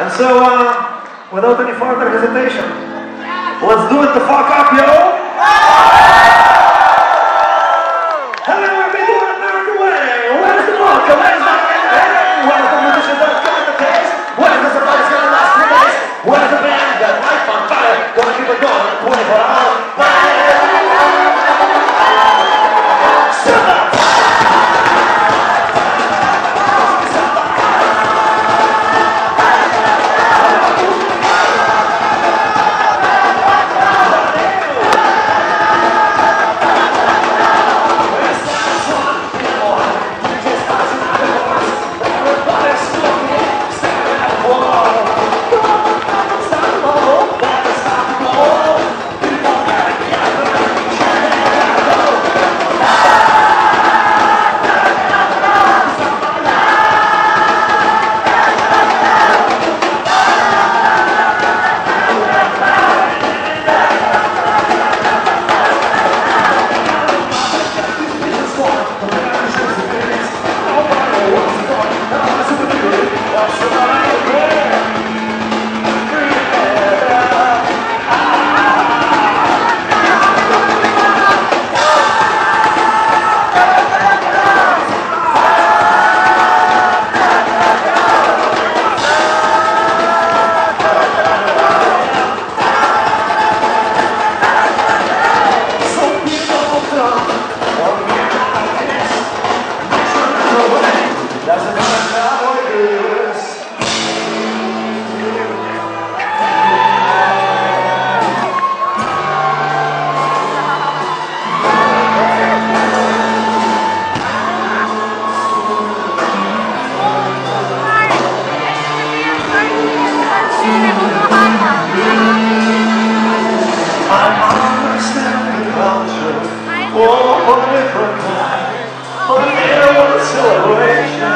And so, uh, without any further hesitation, let's do it the fuck up, yo! Hello, everybody, Where's the? Where's the the? Where's the? Where's the band that on fire? Gonna keep it going 24 hours? sua noite.